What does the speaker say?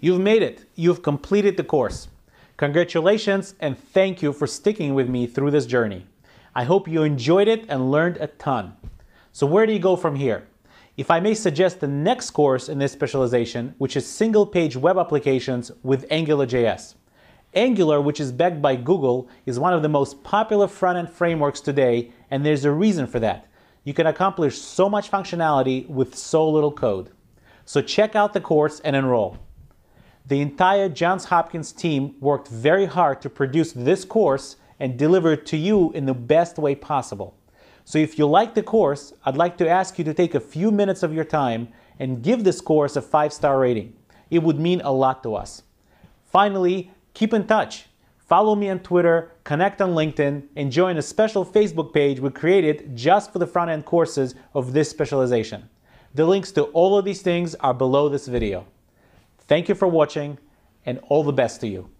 You've made it. You've completed the course. Congratulations and thank you for sticking with me through this journey. I hope you enjoyed it and learned a ton. So where do you go from here? If I may suggest the next course in this specialization, which is single page web applications with AngularJS. Angular, which is backed by Google, is one of the most popular front-end frameworks today, and there's a reason for that. You can accomplish so much functionality with so little code. So check out the course and enroll. The entire Johns Hopkins team worked very hard to produce this course and deliver it to you in the best way possible. So if you like the course, I'd like to ask you to take a few minutes of your time and give this course a five-star rating. It would mean a lot to us. Finally, keep in touch. Follow me on Twitter, connect on LinkedIn, and join a special Facebook page we created just for the front-end courses of this specialization. The links to all of these things are below this video. Thank you for watching and all the best to you.